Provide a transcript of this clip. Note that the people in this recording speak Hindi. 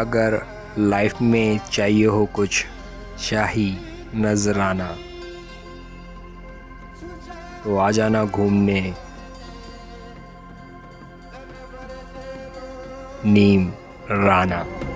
अगर लाइफ में चाहिए हो कुछ शाही नजराना। तो आ जाना घूमने। नीम राना।